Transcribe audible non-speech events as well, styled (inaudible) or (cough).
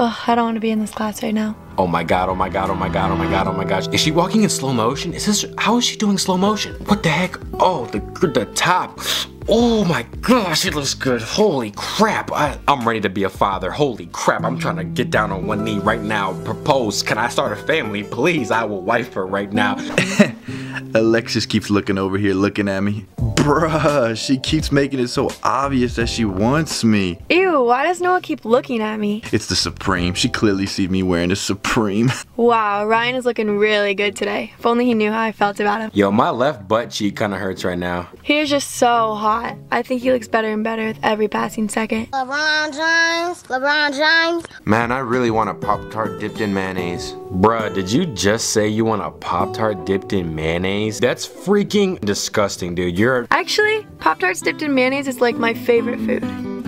Ugh, I don't want to be in this class right now. Oh my god, oh my god, oh my god, oh my god, oh my gosh. Is she walking in slow motion? Is this, how is she doing slow motion? What the heck? Oh, the, the top. Oh my gosh, it looks good. Holy crap. I, I'm ready to be a father. Holy crap, I'm trying to get down on one knee right now. Propose. Can I start a family? Please, I will wife her right now. (laughs) Alexis keeps looking over here looking at me. Bruh, she keeps making it so obvious that she wants me. Ew, why does Noah keep looking at me? It's the Supreme. She clearly sees me wearing the Supreme. (laughs) Wow, Ryan is looking really good today. If only he knew how I felt about him. Yo, my left butt cheek kind of hurts right now. He is just so hot. I think he looks better and better with every passing second. LeBron James, LeBron James. Man, I really want a Pop-Tart dipped in mayonnaise. Bruh, did you just say you want a Pop-Tart dipped in mayonnaise? That's freaking disgusting, dude. You're Actually, Pop Tarts dipped in mayonnaise is like my favorite food.